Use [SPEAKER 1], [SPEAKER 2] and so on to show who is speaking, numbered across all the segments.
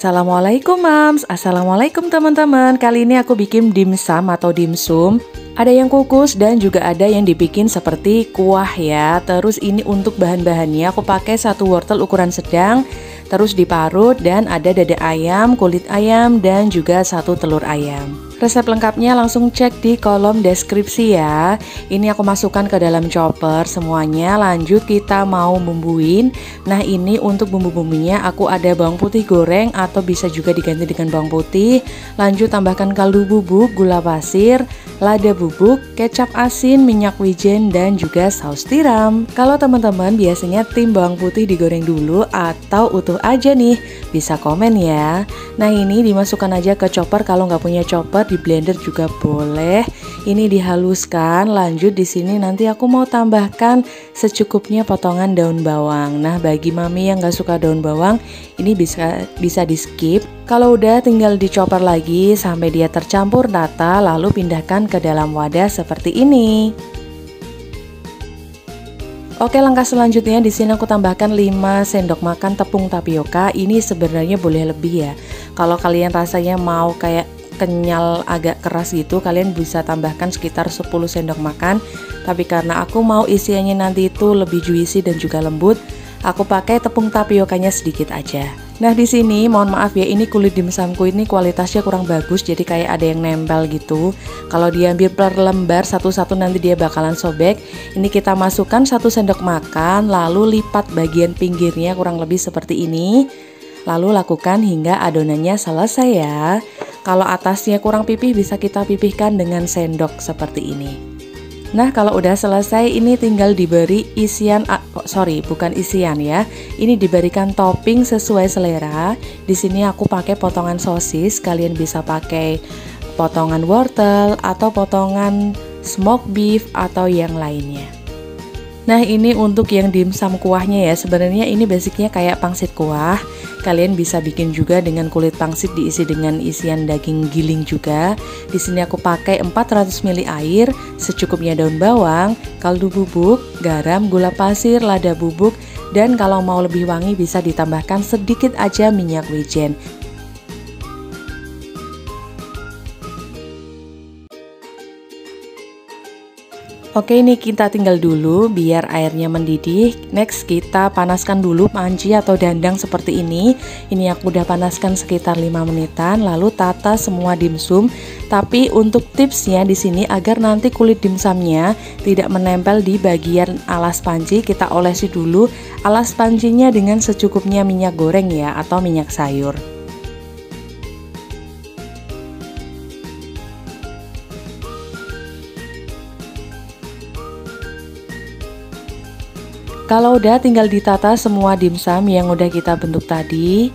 [SPEAKER 1] Assalamualaikum mams, Assalamualaikum teman-teman. Kali ini aku bikin dimsum atau dimsum Ada yang kukus dan juga ada yang dibikin seperti kuah ya. Terus ini untuk bahan-bahannya aku pakai satu wortel ukuran sedang Terus diparut dan ada dada ayam, kulit ayam, dan juga satu telur ayam. Resep lengkapnya langsung cek di kolom deskripsi ya. Ini aku masukkan ke dalam chopper semuanya. Lanjut kita mau bumbuin. Nah ini untuk bumbu-bumbunya aku ada bawang putih goreng Atau bisa juga diganti dengan bawang putih. Lanjut tambahkan kaldu bubuk, gula pasir lada bubuk, kecap asin, minyak wijen, dan juga saus tiram. Kalau teman-teman biasanya tim bawang putih digoreng dulu atau utuh aja nih, bisa komen ya. Nah ini dimasukkan aja ke chopper kalau nggak punya chopper di blender juga boleh. Ini dihaluskan, lanjut di sini nanti aku mau tambahkan secukupnya potongan daun bawang. Nah bagi mami yang nggak suka daun bawang, ini bisa bisa di skip kalau udah tinggal dicoper lagi sampai dia tercampur rata lalu pindahkan ke dalam wadah seperti ini. Oke langkah selanjutnya di sini aku tambahkan 5 sendok makan tepung tapioka. Ini sebenarnya boleh lebih ya. Kalau kalian rasanya mau kayak kenyal agak keras gitu kalian bisa tambahkan sekitar 10 sendok makan tapi karena aku mau isiannya nanti itu lebih juicy dan juga lembut aku pakai tepung tapiokanya sedikit aja Nah di sini mohon maaf ya ini kulit dimsumku ini kualitasnya kurang bagus jadi kayak ada yang nempel gitu. Kalau diambil per lembar satu-satu nanti dia bakalan sobek. Ini kita masukkan satu sendok makan lalu lipat bagian pinggirnya kurang lebih seperti ini. Lalu lakukan hingga adonannya selesai ya. Kalau atasnya kurang pipih bisa kita pipihkan dengan sendok seperti ini. Nah, kalau udah selesai ini tinggal diberi isian oh, sorry, bukan isian ya. Ini diberikan topping sesuai selera. Di sini aku pakai potongan sosis, kalian bisa pakai potongan wortel atau potongan smoked beef atau yang lainnya. Nah, ini untuk yang dimsum kuahnya ya. Sebenarnya ini basicnya kayak pangsit kuah. Kalian bisa bikin juga dengan kulit pangsit diisi dengan isian daging giling juga. Di sini aku pakai 400 ml air, secukupnya daun bawang, kaldu bubuk, garam, gula pasir, lada bubuk, dan kalau mau lebih wangi bisa ditambahkan sedikit aja minyak wijen. Oke ini kita tinggal dulu biar airnya mendidih. Next kita panaskan dulu panci atau dandang seperti ini. Ini aku udah panaskan sekitar 5 menitan Lalu tata semua dimsum Tapi untuk tipsnya di sini agar nanti kulit dimsumnya tidak menempel di bagian alas panci Kita olesi dulu alas pancinya dengan secukupnya minyak goreng ya atau minyak sayur Kalau udah tinggal ditata semua dimsum yang udah kita bentuk tadi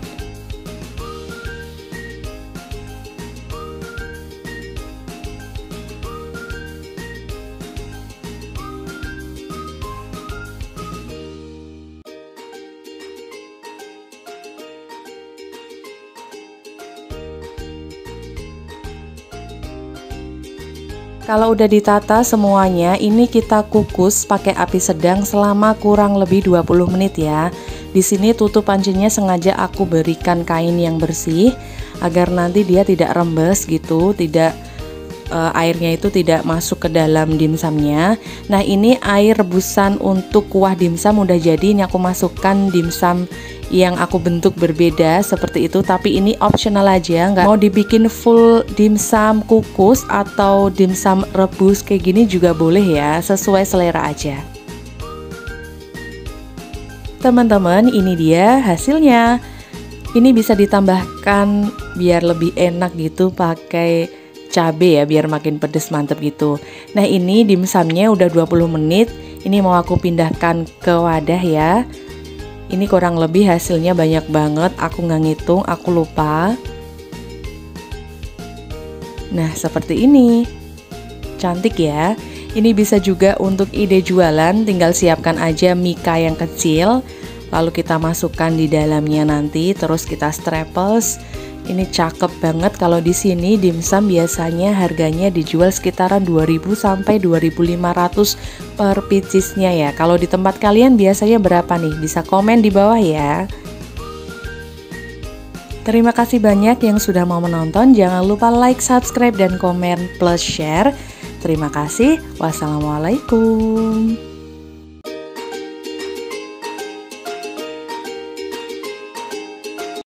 [SPEAKER 1] Kalau udah ditata semuanya, ini kita kukus pakai api sedang selama kurang lebih 20 menit ya. Di sini tutup pancinya sengaja aku berikan kain yang bersih agar nanti dia tidak rembes gitu, tidak uh, airnya itu tidak masuk ke dalam dimsumnya. Nah, ini air rebusan untuk kuah dimsum udah jadi. Ini aku masukkan dimsum yang aku bentuk berbeda seperti itu tapi ini optional aja nggak mau dibikin full dimsum kukus atau dimsum rebus kayak gini juga boleh ya sesuai selera aja. Teman-teman ini dia hasilnya. Ini bisa ditambahkan biar lebih enak gitu pakai cabe ya biar makin pedes mantep gitu. Nah ini dimsumnya udah 20 menit. Ini mau aku pindahkan ke wadah ya ini kurang lebih hasilnya banyak banget. Aku nggak ngitung aku lupa. Nah seperti ini. Cantik ya. Ini bisa juga untuk ide jualan. Tinggal siapkan aja mika yang kecil lalu kita masukkan di dalamnya nanti terus kita straples ini cakep banget kalau di sini dimsum biasanya harganya dijual sekitaran 2000 sampai 2500 per piecesnya ya. Kalau di tempat kalian biasanya berapa nih? Bisa komen di bawah ya. Terima kasih banyak yang sudah mau menonton. Jangan lupa like, subscribe, dan komen plus share. Terima kasih. Wassalamualaikum.